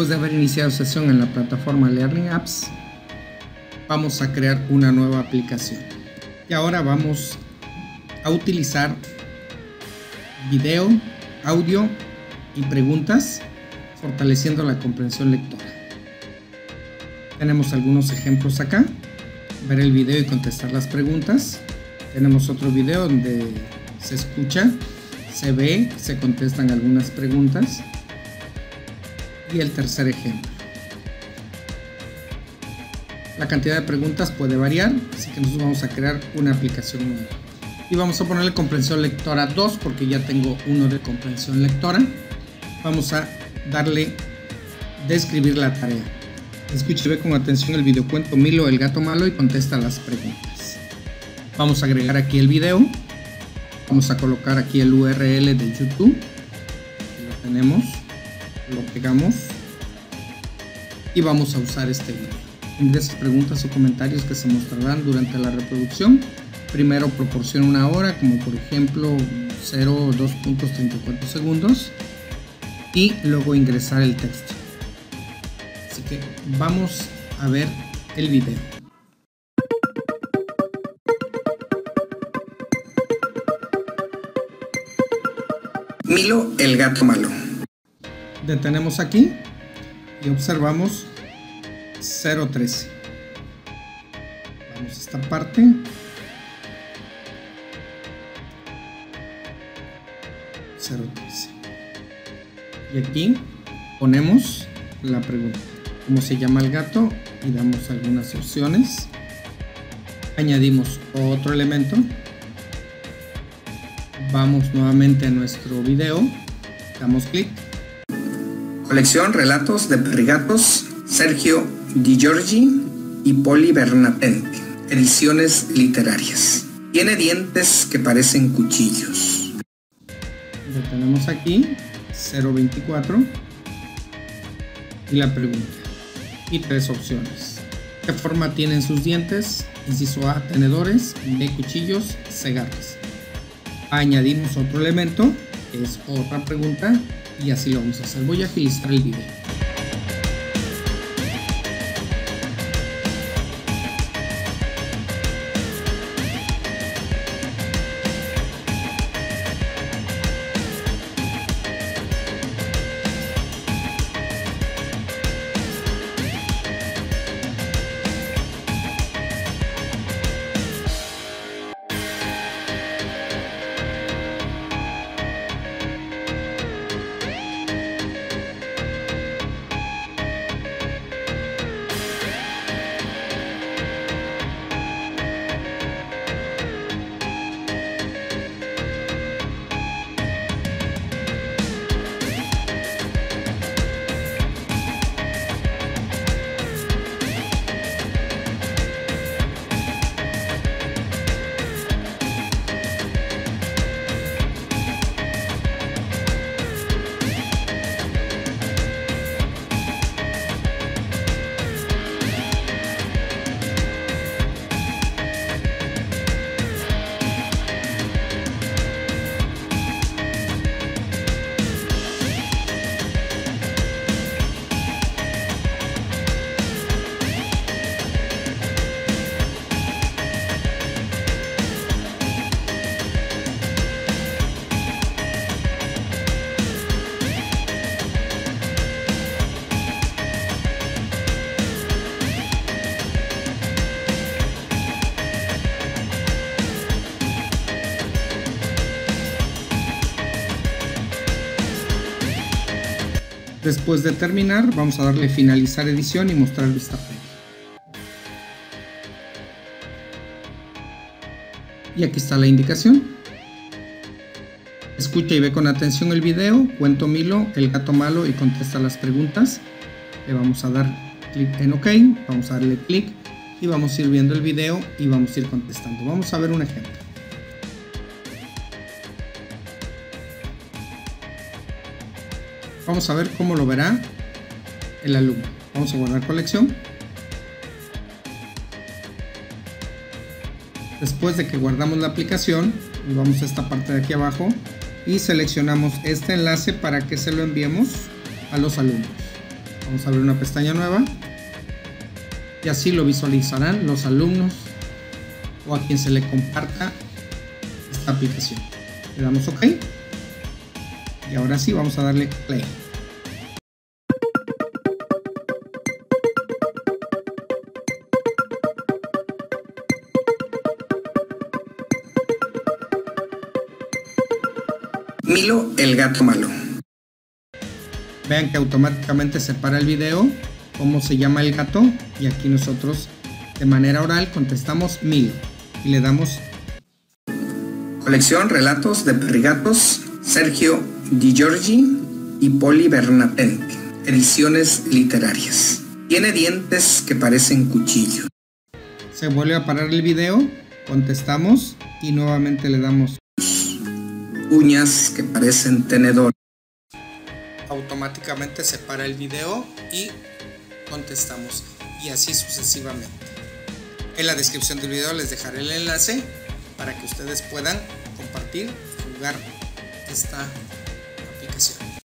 Después de haber iniciado sesión en la plataforma Learning Apps, vamos a crear una nueva aplicación. Y ahora vamos a utilizar video, audio y preguntas, fortaleciendo la comprensión lectora. Tenemos algunos ejemplos acá. Ver el video y contestar las preguntas. Tenemos otro video donde se escucha, se ve, se contestan algunas preguntas. Y el tercer ejemplo. La cantidad de preguntas puede variar, así que nosotros vamos a crear una aplicación nueva. Y vamos a ponerle comprensión lectora 2 porque ya tengo uno de comprensión lectora. Vamos a darle describir la tarea. Escuche ve con atención el videocuento Milo el gato malo y contesta las preguntas. Vamos a agregar aquí el video. Vamos a colocar aquí el URL de YouTube. Aquí lo tenemos. Lo pegamos. Y vamos a usar este video ingresa preguntas o comentarios que se mostrarán durante la reproducción. Primero proporciona una hora, como por ejemplo 0 o 2.34 segundos, y luego ingresar el texto. Así que vamos a ver el video. Milo el gato malo. Detenemos aquí y observamos 0.13 vamos a esta parte. y aquí ponemos la pregunta. Cómo se llama el gato y damos algunas opciones. Añadimos otro elemento. Vamos nuevamente a nuestro video. Damos clic colección relatos de perrigatos Sergio Di Giorgi y Poli Bernatente, ediciones literarias. Tiene dientes que parecen cuchillos. Lo tenemos aquí, 024. Y la pregunta. Y tres opciones. ¿Qué forma tienen sus dientes? Inciso A, tenedores. B, cuchillos. C, garras. Añadimos otro elemento, es otra pregunta. Y así lo vamos a hacer. Voy a agilizar el video. Después de terminar, vamos a darle finalizar edición y mostrar vista. Y aquí está la indicación. Escucha y ve con atención el video, cuento Milo, el gato malo y contesta las preguntas. Le vamos a dar clic en OK, vamos a darle clic y vamos a ir viendo el video y vamos a ir contestando. Vamos a ver un ejemplo. Vamos a ver cómo lo verá el alumno. Vamos a guardar colección. Después de que guardamos la aplicación, vamos a esta parte de aquí abajo y seleccionamos este enlace para que se lo enviemos a los alumnos. Vamos a abrir una pestaña nueva. Y así lo visualizarán los alumnos o a quien se le comparta esta aplicación. Le damos OK. Y ahora sí vamos a darle play. Milo el gato malo. Vean que automáticamente se para el video, cómo se llama el gato y aquí nosotros de manera oral contestamos Milo y le damos Colección Relatos de Perrigatos, Sergio Di Giorgi y Poli Bernatente. Ediciones literarias. Tiene dientes que parecen cuchillos. Se vuelve a parar el video, contestamos y nuevamente le damos uñas que parecen tenedor. Automáticamente se para el video y contestamos y así sucesivamente. En la descripción del video les dejaré el enlace para que ustedes puedan compartir, jugar esta.